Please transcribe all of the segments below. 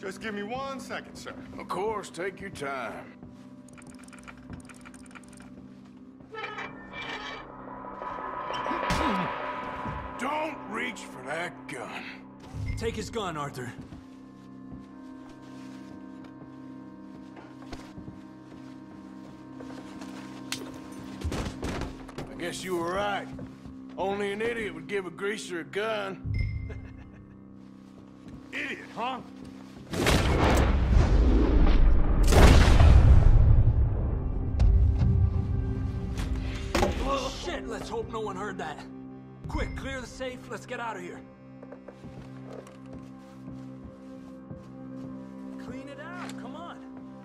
Just give me one second, sir. Of course, take your time. Don't reach for that gun. Take his gun, Arthur. I guess you were right. Only an idiot would give a greaser a gun. Idiot, huh? Hope no one heard that. Quick, clear the safe, let's get out of here. Clean it out, come on.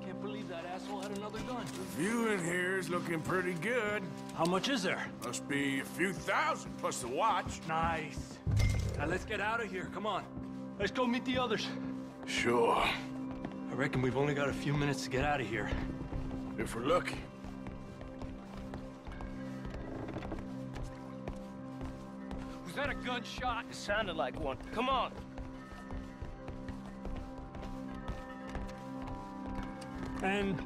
Can't believe that asshole had another gun. The view in here is looking pretty good. How much is there? Must be a few thousand plus the watch. Nice. Now let's get out of here, come on. Let's go meet the others. Sure, I reckon we've only got a few minutes to get out of here. if we're lucky. That a gunshot? It sounded like one. Come on. And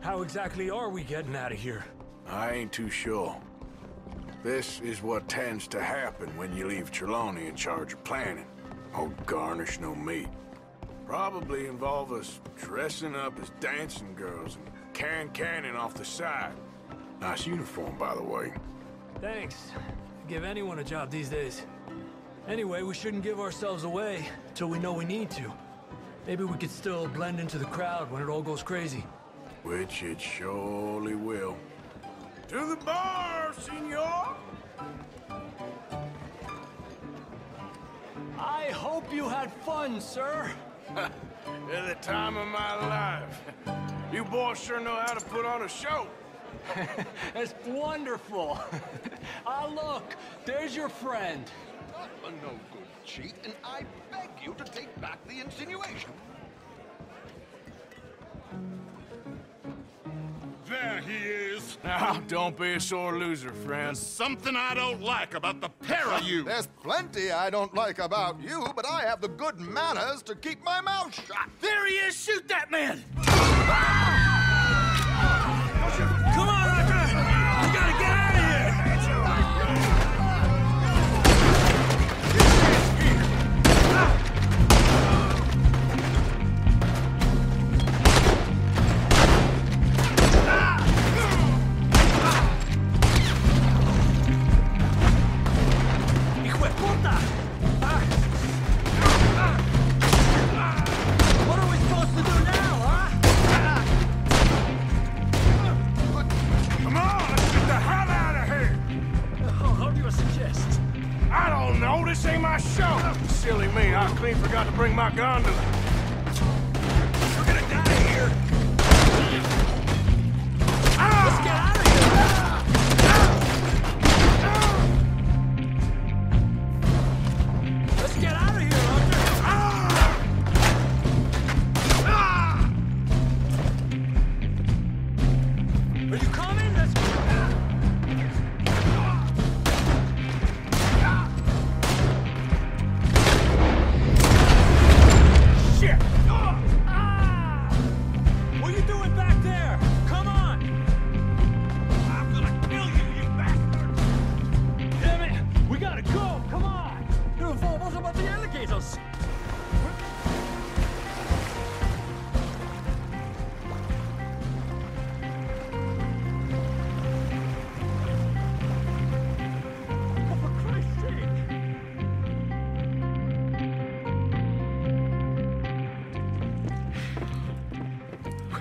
how exactly are we getting out of here? I ain't too sure. This is what tends to happen when you leave Trelawny in charge of planning. Oh, garnish no meat. Probably involve us dressing up as dancing girls and carrying cannon off the side. Nice uniform, by the way. Thanks. Give anyone a job these days. Anyway, we shouldn't give ourselves away till we know we need to. Maybe we could still blend into the crowd when it all goes crazy. Which it surely will. To the bar, senor! I hope you had fun, sir. At the time of my life. You boys sure know how to put on a show. That's wonderful. ah, look, there's your friend. a no good cheat, and I beg you to take back the insinuation. There he is. Now, don't be a sore loser, friend. Something I don't like about the pair of you. There's plenty I don't like about you, but I have the good manners to keep my mouth shut. There he is! Shoot that man! Come this ain't my show! Silly me, I clean forgot to bring my gondola. Here! Let's get out of here! Let's get out of here, Arthur! Are you coming? Let's Shit!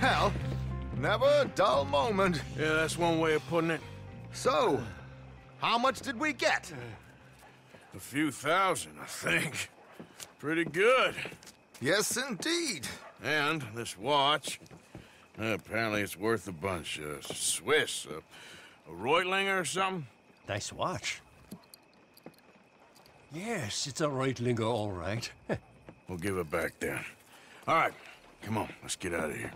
Well, never a dull moment. Yeah, that's one way of putting it. So, how much did we get? A few thousand, I think. Pretty good. Yes, indeed. And this watch, uh, apparently it's worth a bunch. Uh, Swiss, uh, a Reutlinger or something? Nice watch. Yes, it's a Reutlinger, all right. We'll give it back then. All right, come on, let's get out of here.